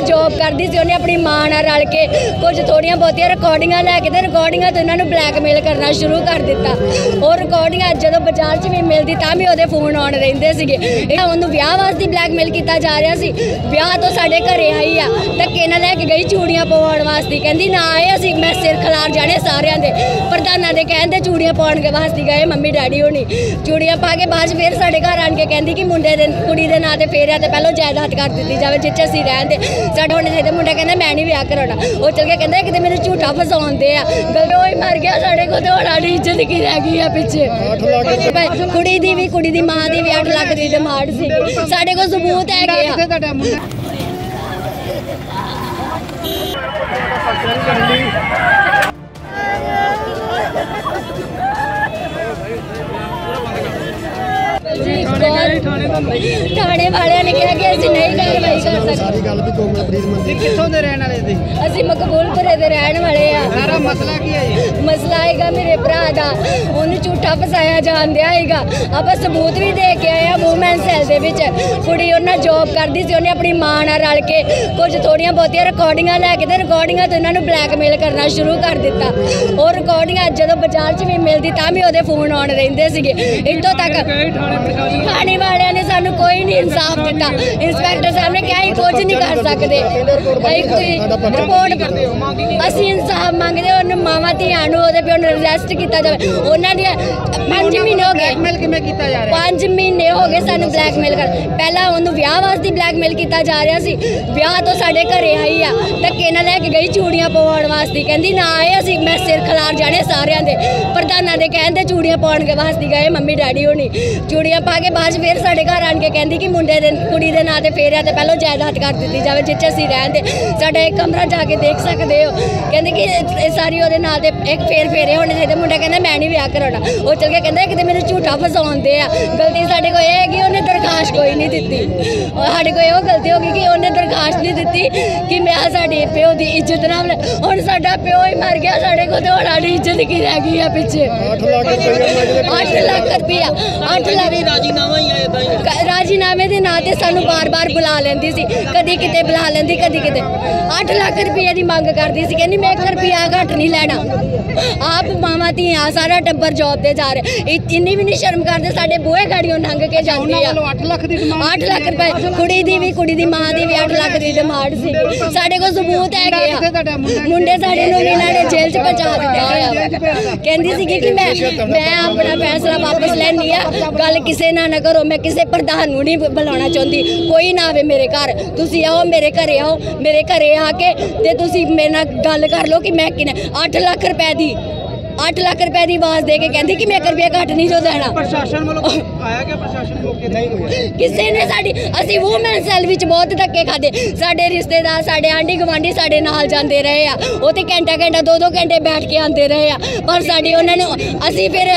Job ਕਰਦੀ ਸੀ, ਉਹਨੇ ਆਪਣੀ ਮਾਂ ਨਾਲ ਰਲ ਕੇ ਕੁਝ ਥੋੜੀਆਂ ਬਹੁਤੀਆਂ ਰਿਕਾਰਡਿੰਗਾਂ ਲੈ ਕੇ ਤੇ ਰਿਕਾਰਡਿੰਗਾਂ ਤੋਂ ਉਹਨਾਂ ਨੂੰ ਬਲੈਕਮੇਲ ਕਰਨਾ ਸ਼ੁਰੂ ਕਰ ਦਿੱਤਾ। ਉਹ ਰਿਕਾਰਡਿੰਗਾਂ ਜਦੋਂ ਬਾਜ਼ਾਰ 'ਚ ਵੀ ਮਿਲਦੀ ਤਾਂ ਵੀ ਉਹਦੇ ਫੋਨ ਆਉਣ ਰਹਿੰਦੇ ਸੀਗੇ। ਇਹ ਉਹਨੂੰ ਵਿਆਹ ਵਾਸਤੇ ਬਲੈਕਮੇਲ ਕੀਤਾ ਜਾ ਰਿਹਾ ਸੀ। ਵਿਆਹ ਤੋਂ ਸਾਡੇ ਘਰੇ ਆਈ ਆ, ਧੱਕੇ ਨਾਲ ਲੈ ਕੇ ਗਈ ਚੂੜੀਆਂ ਪਵਾਉਣ ਵਾਸਤੇ। ਕਹਿੰਦੀ, ਨਾ ਆਏ ਅਸੀਂ, ਮੈਂ ਸਿਰ ਖਲਾਰ ਜਾਣੇ ਸਾਰਿਆਂ ਦੇ। ਪ੍ਰਧਾਨਾਂ ਦੇ ਕਹਿੰਦੇ ਚੂੜੀਆਂ ਪਾਉਣ ਕੇ ਵਾਸਤੇ ਗਏ ਮੰਮੀ, ਡੈਡੀ ਹੋਣੀ। ਚੂੜੀਆਂ ਪਾ ਕੇ ਬਾਅਦ 'ਚ ਫਿਰ ਸਾਡੇ ਘਰ ਆਣ ਕੇ ਕਹਿੰਦੀ ਕਿ ਮੁੰਡੇ ਦੇ, ਕੁੜੀ ਦੇ ਨਾਂ ਤੇ ਫੇਰਿਆ ਤੇ ਪਹਿਲਾਂ ਜਾਇਦਾਦ ਕਰ ਦਿੱਤੀ ਜਾਵੇ, ਜਿੱਥੇ ਅਸੀਂ ਰਹਿੰਦੇ। ਸਾਡਾ ਹੁਣ ਜਿਹਦੇ ਮੁੰਡਾ ਕਹਿੰਦਾ ਮੈਂ ਨਹੀਂ ਵਿਆਹ ਕਰਾਉਣਾ। ਉਹ ਚਲ ਕੇ ਕਹਿੰਦਾ ਕਿਤੇ ਮੈਨੂੰ ਝੂਠਾ ਫਸਾਉਂਦੇ ਆ। ਉਹ ਹੀ ਮਰ ਗਿਆ ਸਾਡੇ ਕੋਲ ਤੇ ਹੁਣ ਸਾਡੀ ਇੱਜ਼ਤ ਕੀ ਰਹਿ ਗਈ ਆ ਪਿੱਛੇ। ਭਾਈ, ਕੁੜੀ ਦੀ ਵੀ ਕੁੜੀ ਦੀ ਮਾਂ ਦੀ ਵੀ 8 ਲੱਖ ਦੀ ਡਿਮਾਂਡ ਸੀ। ਸਾਡੇ ਕੋਲ ਸਬੂਤ ਹੈਗੇ ਆ। ਤੁਹਾਡਾ ਮੁੰਡਾ? ਜੀ ਥਾਣੇ ਵਾਲਿਆਂ ਨੇ ਕਿਹਾ ਕਿ ਅਸੀਂ ਨਹੀਂ ਕਾਰਵਾਈ ਕਰ ਸਕਦੇ। ਸਾਰੀ ਗੱਲ ਵੀ ਗੋਮੇ ਪ੍ਰੀਤ ਮੰਦੀ ਇਹ ਕਿੱਥੋਂ ਦੇ ਰਹਿਣ ਵਾਲੇ ਸੀ? ਅਸੀਂ ਮਕਬੂਲਪੁਰੇ ਦੇ ਰਹਿਣ ਵਾਲੇ ਆ। ਸਾਰਾ ਮਸਲਾ ਕੀ ਹੈ ਜੀ? ਮਸਲਾ ਹੈਗਾ ਮੇਰੇ ਭਰਾ ਦਾ। ਉਹਨੂੰ ਝੂਠਾ ਫਸਾਇਆ ਜਾਂਦਿਆ ਹੈਗਾ। ਆਪਾਂ ਸਬੂਤ ਵੀ ਦੇ ਕੇ ਆਏ ਆ ਵੂਮਨ ਸੈਲ ਦੇ ਵਿੱਚ। ਕੁੜੀ ਉਹਨਾਂ ਜੌਬ ਕਰਦੀ ਸੀ ਉਹਨੇ ਆਪਣੀ ਮਾਂ ਨਾਲ ਰਲ ਕੇ ਕੁਝ ਥੋੜੀਆਂ ਬਹੁਤੀਆਂ ਰਿਕਾਰਡਿੰਗਾਂ ਲੈ ਕੇ ਤੇ ਰਿਕਾਰਡਿੰਗਾਂ ਤੋਂ ਇਹਨਾਂ ਨੂੰ ਬਲੈਕਮੇਲ ਕਰਨਾ ਸ਼ੁਰੂ ਕਰ ਦਿੱਤਾ। ਉਹ ਰਿਕਾਰਡਿੰਗਾਂ ਜਦੋਂ ਬਾਜ਼ਾਰ 'ਚ ਵੀ ਮਿਲਦੀ ਤਾਂ ਵੀ ਉਹਦੇ ਫੋਨ ਆਉਣ ਰਹਿੰਦੇ ਸੀਗੇ। ਇੱਥੋਂ ਤੱਕ ਥਾਣੇ ਵਾਲਿਆਂ ਨੇ ਸਾਨੂੰ ਕੋਈ ਨਹੀਂ ਇਨਸਾਫ ਦਿੱਤਾ। ਇੰਸਪੈਕਟਰ ਸਾਹਿਬ ਨੇ ਕਿਹਾ ਇਹ ਕੁਝ ਨਹੀਂ ਕਰ ਸਕਦੇ। ਅਸੀਂ ਰਿਪੋਰਟ ਅਸੀਂ ਇਨਸਾਫ ਮੰਗਦੇ ਹਾਂ, ਉਹਨੂੰ ਮਾਵਾਂ ਧੀਆਂ ਨੂੰ ਉਹਦੇ ਪਿਓ ਨੂੰ ਅਰੈਸਟ ਕੀਤਾ ਜਾਵੇ। ਉਹਨਾਂ ਦੀ 5 ਕਿਵੇਂ ਕੀਤਾ ਜਾ ਰਿਹਾ 5 ਮਹੀਨੇ ਹੋ ਗਏ ਸਾਨੂੰ ਬਲੈਕਮੇਲ ਕਰ ਪਹਿਲਾਂ ਉਹਨੂੰ ਵਿਆਹ ਵਾਸਤੇ ਬਲੈਕਮੇਲ ਕੀਤਾ ਜਾ ਰਿਹਾ ਸੀ। ਵਿਆਹ ਤੋਂ ਸਾਡੇ ਘਰੇ ਆਈ ਆ। ਧੱਕੇ ਨਾਲ ਲੈ ਕੇ ਗਈ ਚੂੜੀਆਂ ਪਵਾਉਣ ਵਾਸਤੇ। ਕਹਿੰਦੀ, ਨਾ ਆਏ ਅਸੀਂ, ਮੈਂ ਸਿਰ ਖਲਾਰ ਜਾਣੇ ਸਾਰਿਆਂ ਦੇ। ਪ੍ਰਧਾਨਾਂ ਦੇ ਕਹਿੰਦੇ ਚੂੜੀਆਂ ਪਾਉਣ ਕੇ ਵਾਸਤੇ ਗਏ ਮੰਮੀ, ਡੈਡੀ ਹੋਣੀ। ਚੂੜੀਆਂ ਪਾ ਕੇ ਬਾਅਦ 'ਚ ਫਿਰ ਸਾਡੇ ਘਰ ਆਣ ਕੇ ਕਹਿੰਦੀ ਕਿ ਮੁੰਡੇ ਦੇ ਕੁੜੀ ਦੇ ਨਾਂ ਤੇ ਫੇਰਿਆ ਤੇ ਪਹਿਲਾਂ ਜਾਇਦਾਦ ਕਰ ਦਿੱਤੀ ਜਾਵੇ ਜਿੱਥੇ ਅਸੀਂ ਰਹਿੰਦੇ ਸਾਡਾ ਇੱਕ ਕਮਰਾ ਜਾ ਕੇ ਦੇਖ ਸਕਦੇ ਹੋ। ਕਹਿੰਦੇ ਕਿ ਇਹ ਸਾਰੀ ਉਹਦੇ ਨਾਂ ਤੇ ਇੱਕ ਫੇਰ ਫੇਰੇ ਹੋਣੇ ਚਾਹੀਦੇ। ਮੁੰਡਾ ਕਹਿੰਦਾ, ਮੈਂ ਨਹੀਂ ਵਿਆਹ ਕਰਾਉਣਾ। ਉਹ ਚਲ ਕੇ ਕਹਿੰਦਾ ਕਿਤੇ ਮੈਨੂੰ ਝੂਠਾ ਫਸ ਫਸਾਉਂਦੇ ਆ। ਗਲਤੀ ਸਾਡੇ ਦਰਖਾਸਤ ਕੋਈ ਨਹੀਂ ਦਿੱਤੀ। ਉਹ ਸਾਡੇ ਕੋਲ ਇਹੋ ਗਲਤੀ ਹੋ ਗਈ ਕਿ ਉਹਨੇ ਦਰਖਾਸਤ ਨਹੀਂ ਦਿੱਤੀ ਕਿ ਮੈਂ ਸਾਡੇ ਪਿਓ ਦੀ ਇੱਜ਼ਤ ਨਾਲ ਹੁਣ ਸਾਡਾ ਪਿਓ ਹੀ ਮਰ ਗਿਆ ਸਾਡੇ ਕੋਲ ਤੇ ਹੁਣ ਸਾਡੀ ਇੱਜ਼ਤ ਕੀ ਰਹਿ ਗਈ ਆ ਪਿੱਛੇ। 8 ਲੱਖ ਰੁਪਏ ਮੰਗਦੇ 8 ਲੱਖ ਰੁਪਇਆ 8 ਲੱਖ ਰਾਜੀਨਾਮਾ ਹੀ ਆਇਆ ਤਾਂ ਰਾਜੀਨਾਮੇ ਦੇ ਨਾਂ ਤੇ ਸਾਨੂੰ ਬਾਰ-ਬਾਰ ਬੁਲਾ ਲੈਂਦੀ ਸੀ। ਕਦੀ ਕਿਤੇ ਬੁਲਾ ਲੈਂਦੀ ਕਦੀ ਕਿਤੇ। 8 ਲੱਖ ਰੁਪਏ ਦੀ ਮੰਗ ਕਰਦੀ ਸੀ ਕਹਿੰਦੀ ਮੈਂ 1 ਰੁਪਿਆ ਘੱਟ ਨਹੀਂ ਲੈਣਾ। ਆਪ ਮਾਵਾਂ ਧੀਆਂ ਸਾਰਾ ਟੱਬਰ ਜੌਬ ਤੇ ਜਾ ਰਹੇ। ਇੰਨੀ ਵੀ ਨਹੀਂ ਸ਼ਰਮ ਕਰਦੇ ਸਾਡੇ ਬੂਹੇ ਗਾੜੀਆਂ ਲੰਘ ਕੇ ਜਾਂਦੇ ਆ। 8 ਲੱਖ ਦੀ ਡਿਮਾਂਡ 8 ਲੱਖ ਰੁਪਏ। ਕੁੜੀ ਦੀ ਵੀ ਕੁੜੀ ਦੀ ਮਾਂ ਦੀ ਵੀ 8 ਲੱਖ ਦੀ ਡਿਮਾਂਡ ਸੀ। ਸਾਡੇ ਕੋਲ ਸਬੂਤ ਹੈਗੇ ਆ। ਮੁੰਡਾ ਸਾਡੇ ਨੂੰ ਇਹਨਾਂ ਨੇ ਜੇਲ੍ਹ 'ਚ ਪਹੁੰਚਾ ਦਿੱਤਾ ਹੋਇਆ ਕਹਿੰਦੀ ਸੀ ਕਿ ਮੈਂ ਮੈਂ ਆਪਣਾ ਫੈਸਲਾ ਵਾਪਸ ਲੈਣੀ ਆ। ਗੱਲ ਕਿਸੇ ਨਾਲ ਨਾ ਕਰੋ ਮੈਂ ਕਿਸੇ ਪ੍ਰਧਾਨ ਨੂੰ ਨਹੀਂ ਬੁਲਾਉਣਾ ਚਾਹੁੰਦੀ। ਕੋਈ ਨਾ ਆਵੇ ਮੇਰੇ ਘਰ। ਤੁਸੀਂ ਆਓ ਮੇਰੇ ਘਰੇ ਆਓ। ਮੇਰੇ ਘਰੇ ਆ ਕੇ ਤੇ ਤੁਸੀਂ ਮੇਰੇ ਨਾਲ ਗੱਲ ਕਰ ਲਓ ਕਿ ਮੈਂ ਕਿਨੇ 8 ਲੱਖ ਰੁਪਏ ਦੀ 8 ਲੱਖ ਰੁਪਏ ਦੀ ਆਵਾਜ਼ ਦੇ ਕੇ ਕਹਿੰਦੀ ਕਿ ਮੈਂ ਇੱਕ ਰੁਪਇਆ ਘੱਟ ਨਹੀਂ ਜੋ ਦੇਣਾ। ਪ੍ਰਸ਼ਾਸਨ ਵੱਲੋਂ ਆਇਆ ਕਿ ਪ੍ਰਸ਼ਾਸਨ ਮੌਕੇ ਨਹੀਂ ਹੋਇਆ ਕਿਸੇ ਨੇ ਸਾਡੀ ਅਸੀਂ ਵੂਮਨ ਸੈਲ ਵਿੱਚ ਬਹੁਤ ਧੱਕੇ ਖਾਦੇ ਸਾਡੇ ਰਿਸ਼ਤੇਦਾਰ ਸਾਡੇ ਆਂਢੀ ਗੁਆਂਢੀ ਸਾਡੇ ਨਾਲ ਜਾਂਦੇ ਰਹੇ ਆ। ਉਹ ਤੇ ਘੰਟਾ ਘੰਟਾ ਦੋ ਦੋ ਘੰਟੇ ਬੈਠ ਕੇ ਆਉਂਦੇ ਰਹੇ ਆ। ਪਰ ਸਾਡੀ ਉਹਨਾਂ ਨੂੰ ਅਸੀਂ ਫਿਰ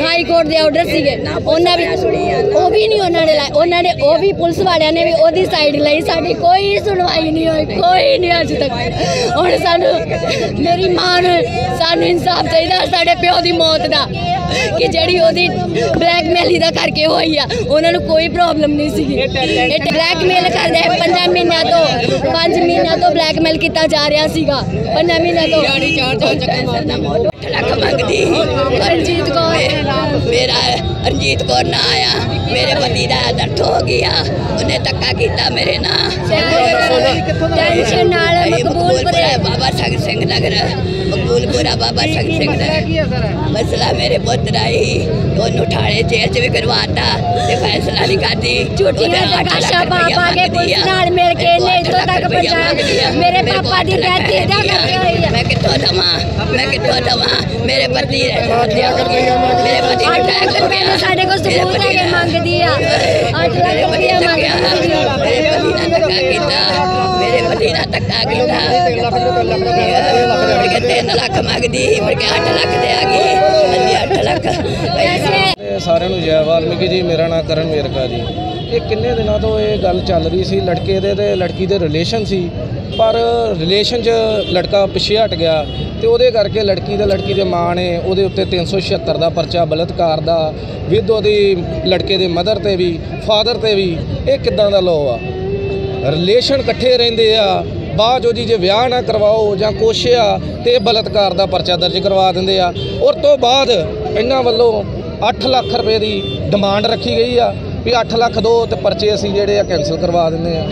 ਹਾਈ ਕੋਰਟ ਦੇ ਆਰਡਰ ਸੀਗੇ। ਉਹਨਾਂ ਵੀ ਉਹ ਵੀ ਨਹੀਂ ਉਹਨਾਂ ਨੇ ਲਾਏ। ਉਹਨਾਂ ਨੇ ਉਹ ਵੀ ਪੁਲਿਸ ਵਾਲਿਆਂ ਨੇ ਵੀ ਉਹਦੀ ਸਾਈਡ ਲਈ ਸਾਡੀ ਕੋਈ ਸੁਣਵਾਈ ਨਹੀਂ ਹੋਈ, ਕੋਈ ਨਹੀਂ ਅੱਜ ਤੱਕ। ਹੁਣ ਸਾਨੂੰ ਮੇਰੀ ਮਾਂ ਨੂੰ ਸਾਨੂੰ ਇਨਸਾਫ ਚਾਹੀਦਾ, ਸਾਡੇ ਪਿਓ ਦੀ ਮੌਤ ਦਾ। ਕਿ ਜਿਹੜੀ ਉਹਦੀ ਬਲੈਕਮੇਲ ਦਾ ਕਰਕੇ ਹੋਈ ਆ। ਉਹਨਾਂ ਨੂੰ ਕੋਈ ਪ੍ਰੋਬਲਮ ਨਹੀਂ ਸੀਗੀ। ਇਹ ਬਲੈਕਮੇਲ ਕਰਦੇ ਆ ਪੰਜਾਂ ਮਹੀਨਿਆਂ ਤੋਂ, ਪੰਜ ਮਹੀਨਿਆਂ ਤੋਂ ਬਲੈਕਮੇਲ ਕੀਤਾ ਜਾ ਰਿਹਾ ਸੀਗਾ। ਪੰਜਾਂ ਮਹੀਨਿਆਂ ਤੋਂ। ਗਾੜੀ ਚਾਰ ਚਾਰ ਚੱਕਰ ਮਾਰਦਾ ਲੱਖ ਮੰਗਦੀ। ਰਣਜੀਤ ਕੌਰ ਮੇਰਾ ਰਣਜੀਤ ਕੌਰ ਨਾ ਆਇਆ। ਮੇਰੇ ਪਤੀ ਦਾ ਦਰਦ ਹੋ ਗਿਆ। ਉਹਨੇ ਧੱਕਾ ਕੀਤਾ ਮੇਰੇ ਨਾਲ। ਟੈਨਸ਼ਨ ਨਾਲ ਮਕਬੂਲਪੁਰਾ ਬਾਬਾ ਸੰਗ ਸਿੰਘ ਨਗਰ। ਮਕਬੂਲਪੁਰਾ ਬਾਬਾ ਸੰਗ ਸਿੰਘ ਮਸਲਾ ਨਗਰ ਕੀ ਹੈ ਸਰ ਮਸਲਾ ਮੇਰੇ ਪੁੱਤ ਦਾ ਹੀ ਉਹਨੂੰ ਠਾਣੇ ਜੇਲ੍ਹ ਚ ਵੀ ਕਰਵਾਤਾ ਤੇ ਫੈਸਲਾ ਨਹੀਂ ਕਰਦੀ ਝੂਠੀਆਂ ਉਹਦਾ ਅੱਠ ਨਕਾਸ਼ਾ ਲੱਖ ਪਾ ਰੁਪਈਆ ਪਾ ਕੇ ਮੰਗਦੀ ਪੁਲਿਸ ਆ। ਨਾਲ ਮਿਲ ਕੇ ਇਹਨੇ ਮੇਰੇ ਇੱਥੋਂ ਕੋਲ ਅੱਠ ਤੱਕ ਲੱਖ ਰੁਪਈਆ ਮੰਗਦੀ ਆ। ਪਹੁੰਚਾਇਆ ਮੇਰੇ ਮੇਰੇ ਪਾਪਾ ਦੀ ਕੋਲ ਡੈਥ ਅੱਠ ਇਹਦਾ ਲੱਖ ਕਰਕੇ ਹੋਈ ਆ ਮੈਂ ਕਿੱਥੋਂ ਦਵਾਂ ਮੈਂ ਕਿੱਥੋਂ ਦਵਾਂ ਮੇਰੇ ਪਤੀ ਹੱਤਿਆ ਲੱਖ ਮੰਗਦੀ ਆ ਮੁੜ ਕੇ 8 ਲੱਖ ਦੇ ਆ ਗਈ ਅੱਧੀ 8 ਲੱਖ। ਇਹ ਸਾਰਿਆਂ ਨੂੰ ਜੈ ਵਾਲਮੀਕੀ ਜੀ, ਮੇਰਾ ਨਾਮ ਕਰਨ ਵੇਰਕਾ ਜੀ। ਇਹ ਕਿੰਨੇ ਦਿਨਾਂ ਤੋਂ ਇਹ ਗੱਲ ਚੱਲ ਰਹੀ ਸੀ, ਲੜਕੇ ਦੇ ਤੇ ਲੜਕੀ ਦੇ ਰਿਲੇਸ਼ਨ ਸੀ। ਪਰ ਰਿਲੇਸ਼ਨ 'ਚ ਲੜਕਾ ਪਿੱਛੇ ਹਟ ਗਿਆ ਤੇ ਉਹਦੇ ਕਰਕੇ ਲੜਕੀ ਤੇ ਲੜਕੀ ਦੇ ਮਾਂ ਨੇ ਉਹਦੇ ਉੱਤੇ 376 ਦਾ ਪਰਚਾ, ਬਲਤਕਾਰ ਦਾ ਵਿਦ ਉਹਦੀ ਲੜਕੇ ਦੇ ਮਦਰ ਤੇ ਵੀ ਫਾਦਰ ਤੇ ਵੀ। ਇਹ ਕਿੱਦਾਂ ਦਾ ਲਾਅ ਆ? ਰਿਲੇਸ਼ਨ ਇਕੱਠੇ ਰਹਿੰਦੇ ਆ। ਬਾਅਦ 'ਚੋਂ ਜੀ ਜੇ ਵਿਆਹ ਨਾ ਕਰਵਾਓ ਜਾਂ ਕੁਛ ਆ, ਤੇ ਇਹ ਬਲਤਕਾਰ ਦਾ ਪਰਚਾ ਦਰਜ ਕਰਵਾ ਦਿੰਦੇ ਆ। ਔਰ ਤੋਂ ਬਾਅਦ ਇਹਨਾਂ ਵੱਲੋਂ 8 ਲੱਖ ਰੁਪਏ ਦੀ ਡਿਮਾਂਡ ਰੱਖੀ ਗਈ ਆ ਵੀ 8 ਲੱਖ ਦੋ ਤੇ ਪਰਚੇ ਅਸੀਂ ਜਿਹੜੇ ਆ ਕੈਨਸਲ ਕਰਵਾ ਦਿੰਦੇ ਆ।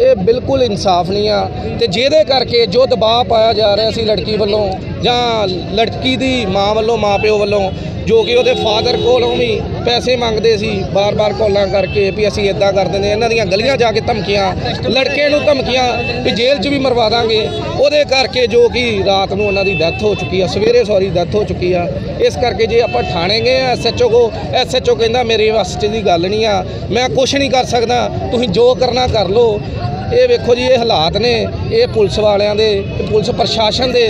ਇਹ ਬਿਲਕੁਲ ਇਨਸਾਫ ਨਹੀਂ ਆ। ਤੇ ਜਿਹਦੇ ਕਰਕੇ ਜੋ ਦਬਾਅ ਪਾਇਆ ਜਾ ਰਿਹਾ ਸੀ ਲੜਕੀ ਵੱਲੋਂ ਜਾਂ ਲੜਕੀ ਦੀ ਮਾਂ ਵੱਲੋਂ ਮਾਪਿਓ ਵੱਲੋਂ ਜੋ ਕਿ ਉਹਦੇ ਫਾਦਰ ਕੋਲੋਂ ਵੀ ਪੈਸੇ ਮੰਗਦੇ ਸੀ, ਬਾਰ-ਬਾਰ ਕਾਲਾਂ ਕਰਕੇ ਵੀ ਅਸੀਂ ਇਦਾਂ ਕਰ ਦਿੰਦੇ ਇਹਨਾਂ ਦੀਆਂ ਗਲੀਆਂ ਜਾ ਕੇ ਧਮਕੀਆਂ, ਲੜਕੇ ਨੂੰ ਧਮਕੀਆਂ ਵੀ ਜੇਲ੍ਹ 'ਚ ਵੀ ਮਰਵਾ ਦਾਂਗੇ। ਉਹਦੇ ਕਰਕੇ ਜੋ ਕਿ ਰਾਤ ਨੂੰ ਉਹਨਾਂ ਦੀ ਡੈਥ ਹੋ ਚੁੱਕੀ ਆ, ਸਵੇਰੇ ਸੌਰੀ ਡੈਥ ਹੋ ਚੁੱਕੀ ਆ। ਇਸ ਕਰਕੇ ਜੇ ਆਪਾਂ ਥਾਣੇ ਗਏ ਆ ਐਸਐਚਓ ਕੋ ਐਸਐਚਓ ਕਹਿੰਦਾ ਮੇਰੇ ਵੱਸ 'ਚ ਦੀ ਗੱਲ ਨਹੀਂ ਆ। ਮੈਂ ਕੁਝ ਨਹੀਂ ਕਰ ਸਕਦਾ, ਤੁਸੀਂ ਜੋ ਕਰਨਾ ਕਰ ਲਓ। ਇਹ ਵੇਖੋ ਜੀ, ਇਹ ਹਾਲਾਤ ਨੇ, ਇਹ ਪੁਲਿਸ ਵਾਲਿਆਂ ਦੇ ਪੁਲਿਸ ਪ੍ਰਸ਼ਾਸਨ ਦੇ,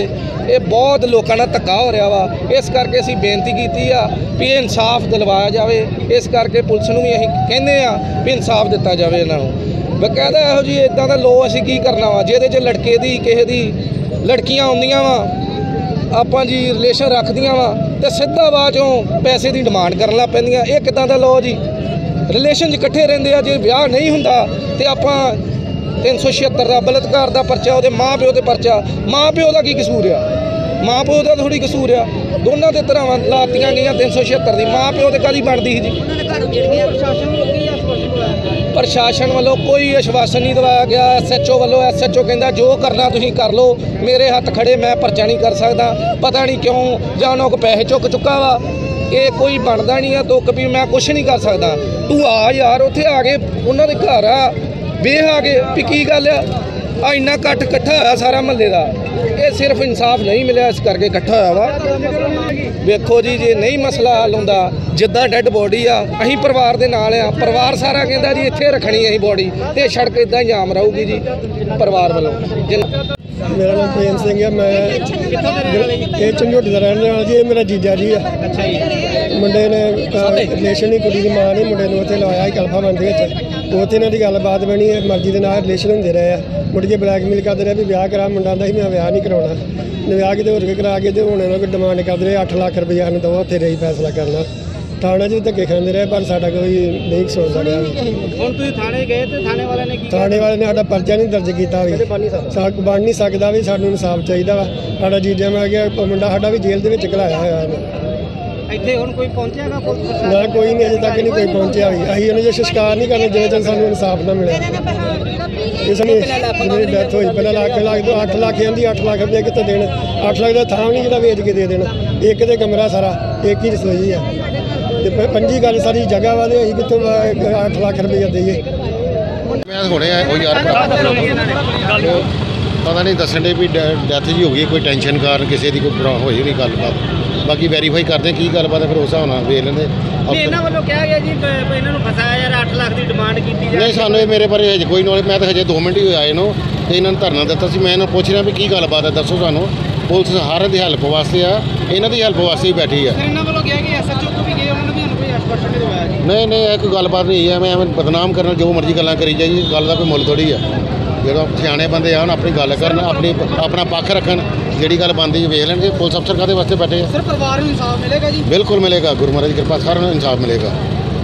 ਇਹ ਬਹੁਤ ਲੋਕਾਂ ਨਾਲ ਧੱਕਾ ਹੋ ਰਿਹਾ ਵਾ। ਇਸ ਕਰਕੇ ਅਸੀਂ ਬੇਨਤੀ ਕੀਤੀ ਆ ਵੀ ਇਹ ਇਨਸਾਫ ਦਿਲਵਾਇਆ ਜਾਵੇ। ਇਸ ਕਰਕੇ ਪੁਲਿਸ ਨੂੰ ਵੀ ਅਸੀਂ ਕਹਿੰਦੇ ਆ ਵੀ ਇਨਸਾਫ ਦਿੱਤਾ ਜਾਵੇ ਇਹਨਾਂ ਨੂੰ। ਬਕਾਇਦਾ ਇਹੋ ਜੀ ਇਦਾਂ ਦਾ ਲੋ ਅਸੀਂ ਕੀ ਕਰਨਾ ਵਾ? ਜਿਹਦੇ 'ਚ ਲੜਕੇ ਦੀ, ਕਿਸੇ ਦੀ ਲੜਕੀਆਂ ਆਉਂਦੀਆਂ ਵਾ, ਆਪਾਂ ਜੀ ਰਿਲੇਸ਼ਨ ਰੱਖਦੀਆਂ ਵਾ ਤੇ ਸਿੱਧਾ ਬਾਅਦ ਚੋਂ ਪੈਸੇ ਦੀ ਡਿਮਾਂਡ ਕਰਨ ਲੱਗ ਪੈਂਦੀਆਂ। ਇਹ ਕਿਦਾਂ ਦਾ ਲੋ ਜੀ? ਰਿਲੇਸ਼ਨ 'ਚ ਇਕੱਠੇ ਰਹਿੰਦੇ ਆ, ਜੇ ਵਿਆਹ ਨਹੀਂ ਹੁੰਦਾ ਤੇ ਆਪਾਂ 376 ਦਾ ਬਲਤਕਾਰ ਦਾ ਪਰਚਾ ਉਹਦੇ ਮਾਂ ਪਿਓ ਦੇ ਪਰਚਾ। ਮਾਂ ਪਿਓ ਦਾ ਕੀ ਕਸੂਰ ਆ? ਮਾਂ ਪਿਓ ਦਾ ਥੋੜੀ ਕਸੂਰ ਆ। ਦੋਨਾਂ ਦੇ ਤਰ੍ਹਾਂ ਲਾਤੀਆਂ ਗਈਆਂ 376 ਦੀ। ਮਾਂ ਪਿਓ ਤੇ ਕਾਦੀ ਬਣਦੀ ਸੀ ਜੀ? ਪ੍ਰਸ਼ਾਸਨ ਵੱਲੋਂ ਕੋਈ ਆਸ਼ਵਾਸਨ ਨਹੀਂ ਦਵਾਇਆ ਗਿਆ। ਐਸਐਚਓ ਵੱਲੋਂ ਐਸਐਚਓ ਕਹਿੰਦਾ ਜੋ ਕਰਨਾ ਤੁਸੀਂ ਕਰ ਲਓ। ਮੇਰੇ ਹੱਥ ਖੜੇ ਮੈਂ ਪਰਚਾ ਨਹੀਂ ਕਰ ਸਕਦਾ। ਪਤਾ ਨਹੀਂ ਕਿਉਂ ਜਾਂ ਉਹਨਾਂ ਕੋ ਪੈਸੇ ਚੁੱਕ ਚੁੱਕਾ ਵਾ। ਇਹ ਕੋਈ ਬਣਦਾ ਨਹੀਂ ਆ ਤੁੱਕ ਵੀ ਮੈਂ ਕੁਝ ਨਹੀਂ ਕਰ ਸਕਦਾ। ਤੂੰ ਆ ਯਾਰ ਉੱਥੇ ਆ ਕੇ ਉਹਨਾਂ ਦੇ ਘਰ ਆ। ਵੇਖ ਆ ਕੇ ਵੀ ਕੀ ਗੱਲ ਆ? ਆ ਇੰਨਾ ਕੱਟ ਇਕੱਠਾ ਹੋਇਆ ਸਾਰਾ ਮਹੱਲੇ ਦਾ। ਇਹ ਸਿਰਫ ਇਨਸਾਫ ਨਹੀਂ ਮਿਲਿਆ ਇਸ ਕਰਕੇ ਇਕੱਠਾ ਹੋਇਆ ਵਾ। ਵੇਖੋ ਜੀ ਜੇ ਨਹੀਂ ਮਸਲਾ ਹੱਲ ਹੁੰਦਾ ਜਿੱਦਾਂ ਡੈੱਡ ਬੋਡੀ ਆ ਅਸੀਂ ਪਰਿਵਾਰ ਦੇ ਨਾਲ ਆ। ਪਰਿਵਾਰ ਸਾਰਾ ਕਹਿੰਦਾ ਜੀ ਇੱਥੇ ਰੱਖਣੀ ਅਸੀਂ ਬੋਡੀ ਤੇ ਸੜਕ ਇਦਾਂ ਹੀ ਜਾਮ ਰਹੂਗੀ ਜੀ ਪਰਿਵਾਰ ਵੱਲੋਂ। ਜਿੰਨਾ ਮੇਰਾ ਨਾਮ ਪ੍ਰੇਮ ਸਿੰਘ ਹੈ ਮੈਂ ਇਹ ਚੰਡੋਟੀ ਦਾ ਰਹਿਣ ਵਾਲਾ ਜੀ ਇਹ ਮੇਰਾ ਜੀਜਾ ਜੀ ਆ। ਅੱਛਾ ਜੀ। ਮੁੰਡੇ ਨੇ ਰਿਲੇਸ਼ਨ ਹੀ ਕੁੜੀ ਦੀ ਮਾਂ ਨੇ ਮੁੰਡੇ ਨੂੰ ਉੱਥੇ ਲਾਇਆ ਸੀ ਕਲਫਾ ਬੰਦ ਵਿੱਚ। ਉੱਥੇ ਇਹਨਾਂ ਦੀ ਗੱਲਬਾਤ ਬਣੀ ਹੈ ਮਰਜ਼ੀ ਦੇ ਨਾਲ ਰਿਲੇਸ਼ਨ ਹੁੰਦੇ ਰਹੇ ਆ। ਮੁੜ ਕੇ ਬਲੈਕਮੇਲ ਕਰਦੇ ਰਹੇ ਵੀ ਵਿਆਹ ਕਰਾ ਮੁੰਡਾ ਦਾ ਸੀ ਮੈਂ ਵਿਆਹ ਨਹੀਂ ਕਰਾਉਣਾ। ਨੇ ਵਿਆਹ ਕਿਤੇ ਹੋਰ ਕੇ ਕਰਾ ਕੇ ਤੇ ਹੁਣ ਇਹਨਾਂ ਕੋਲ ਡਿਮਾਂਡ ਕਰਦੇ ਰਹੇ 8 ਲੱਖ ਰੁਪਏ ਸਾਨੂੰ ਦੋ ਉੱਥੇ ਰਹੀ ਫੈਸਲਾ ਕਰਨਾ। ਥਾਣੇ 'ਚ ਵੀ ਧੱਕੇ ਖਾਂਦੇ ਰਹੇ ਪਰ ਸਾਡਾ ਕੋਈ ਨਹੀਂ ਸੁਣਦਾ ਰਿਹਾ ਹੁਣ ਤੁਸੀਂ ਥਾਣੇ ਗਏ ਤੇ ਥਾਣੇ ਵਾਲਿਆਂ ਨੇ ਕੀ ਥਾਣੇ ਵਾਲੇ ਨੇ ਸਾਡਾ ਪਰਚਾ ਨਹੀਂ ਦਰਜ ਕੀਤਾ ਵੀ। ਸਾਕ ਬਣ ਨਹੀਂ ਸਕਦਾ। ਵੀ ਸਾਨੂੰ ਇਨਸਾਫ ਚਾਹੀਦਾ ਵਾ। ਸਾਡਾ ਜੀਜਾ ਮੈਂ ਗਿਆ ਮੁੰਡਾ ਸਾਡਾ ਵੀ ਜੇਲ੍ਹ ਦੇ ਵਿੱਚ ਘਲਾਇਆ ਹੋਇਆ ਇਹਨੇ ਇੱਥੇ ਹੁਣ ਕੋਈ ਪਹੁੰਚਿਆਗਾ ਪੁਲਿਸ ਪ੍ਰਸ਼ਾਸਨ? ਨਾ ਕੋਈ ਨਹੀਂ ਅਜੇ ਤੱਕ ਨਹੀਂ ਕੋਈ ਪਹੁੰਚਿਆ ਵੀ ਅਸੀਂ ਉਹਨੂੰ ਜੇ ਸ਼ਿਕਾਰ ਨਹੀਂ ਕਰਨਾ ਜਿਵੇਂ ਤੱਕ ਸਾਨੂੰ ਇਨਸਾਫ ਨਾ ਮਿਲਿਆ ਇਸ ਲਈ ਜਿਹੜੀ ਡੈਥ ਹੋਈ। ਪਹਿਲਾਂ ਲੱਖ ਲੱਖ ਤੋਂ 8 ਲੱਖ ਜਾਂਦੀ 8 ਲੱਖ ਰੁਪਏ ਕਿੱਥੇ ਦੇਣ? 8 ਲੱਖ ਦਾ ਥਾਂ ਨਹੀਂ ਜਿਹੜਾ ਵੇਚ ਕੇ ਦੇ ਦੇਣਾ। ਇੱਕ ਤੇ ਕਮਰਾ ਸਾਰਾ ਇੱਕ ਹੀ ਰਸੋਈ ਆ। ਤੇ ਪੰਜੀ ਗੱਲ ਸਾਰੀ ਜਗ੍ਹਾ ਵਾ ਤੇ ਅਸੀਂ ਕਿੱਥੋਂ 8 ਲੱਖ ਰੁਪਏ ਦੇਈਏ? ਮੈਂ ਹੁਣੇ ਉਹ ਯਾਰ ਪਤਾ ਨਹੀਂ ਦੱਸਣ ਦੇ ਵੀ ਡੈਥ ਜੀ ਹੋ ਗਈ ਕੋਈ ਟੈਨਸ਼ਨ ਕਾਰਨ ਕਿਸੇ ਦੀ ਕੋਈ ਬਰਾ- ਹੋਈ ਨਹੀਂ ਗੱਲਬਾਤ। ਬਾਕੀ ਵੈਰੀਫਾਈ ਕਰਦੇ ਕੀ ਗੱਲਬਾਤ ਹੈ ਫਿਰ ਉਸ ਹਿਸਾਬ ਨਾਲ ਵੇਖ ਲੈਂਦੇ। ਇਹਨਾਂ ਵੱਲੋਂ ਕਿਹਾ ਗਿਆ ਜੀ ਇਹਨਾਂ ਨੂੰ ਫਸਾਇਆ ਯਾਰ 8 ਲੱਖ ਦੀ ਡਿਮਾਂਡ ਕੀਤੀ ਜਾ ਨਹੀਂ ਸਾਨੂੰ ਇਹ ਮੇਰੇ ਬਾਰੇ ਹਜੇ ਕੋਈ ਨੌਲੇਜ ਮੈਂ ਤਾਂ ਹਜੇ 2 ਮਿੰਟ ਹੀ ਹੋਏ ਆਏ ਨੂੰ ਤੇ ਇਹਨਾਂ ਨੂੰ ਧਰਨਾ ਦਿੱਤਾ ਸੀ। ਮੈਂ ਇਹਨਾਂ ਨੂੰ ਪੁੱਛ ਰਿਹਾ ਵੀ ਕੀ ਗੱਲਬਾਤ ਹੈ ਦੱਸੋ ਸਾਨੂੰ। ਪੁਲਿਸ ਹਰ ਦੀ ਹੈਲਪ ਵਾਸਤੇ ਆ ਇਹਨਾਂ ਦੀ ਹੈਲਪ ਵਾਸਤੇ ਹੀ ਬੈਠੀ ਆ। ਇਹਨਾਂ ਵੱਲੋਂ ਕਿਹਾ ਕਿ ਐਸਐਚਓ ਤੋਂ ਵੀ ਗਏ ਉਹਨਾਂ ਨੇ ਵੀ ਸਾਨੂੰ ਕੋਈ ਆਸ਼ਵਾਸਨ ਨਹੀਂ ਦਵਾਇਆ ਜੀ। ਨਹੀਂ ਨਹੀਂ ਇਹ ਕੋਈ ਗੱਲਬਾਤ ਨਹੀਂ ਹੈ ਮੈਂ ਐਵੇਂ ਬਦਨਾਮ ਕਰਨ ਜੋ ਮਰਜ਼ੀ ਗੱਲਾਂ ਕਰੀ ਜਾਈ ਗੱਲ ਦਾ ਕੋਈ ਮੁੱਲ ਥੋੜੀ ਆ। ਜਦੋਂ ਸਿਆਣੇ ਬੰਦੇ ਆਉਣ ਆਪਣੀ ਗੱਲ ਕਰਨ ਆਪਣੀ ਆਪਣਾ ਪੱਖ ਰੱਖਣ ਜਿਹੜੀ ਗੱਲ ਬੰਦੀ ਵੇਖ ਲੈਣਗੇ ਪੁਲਿਸ ਅਫਸਰ ਕਾਦੇ ਵਾਸਤੇ ਬੈਠੇ ਆ? ਸਰ ਪਰਿਵਾਰ ਨੂੰ ਇਨਸਾਫ ਮਿਲੇਗਾ ਜੀ? ਬਿਲਕੁਲ ਮਿਲੇਗਾ ਗੁਰੂ ਮਹਾਰਾਜ ਦੀ ਕਿਰਪਾ ਸਾਰਿਆਂ ਨੂੰ ਇਨਸਾਫ ਮਿਲੇਗਾ।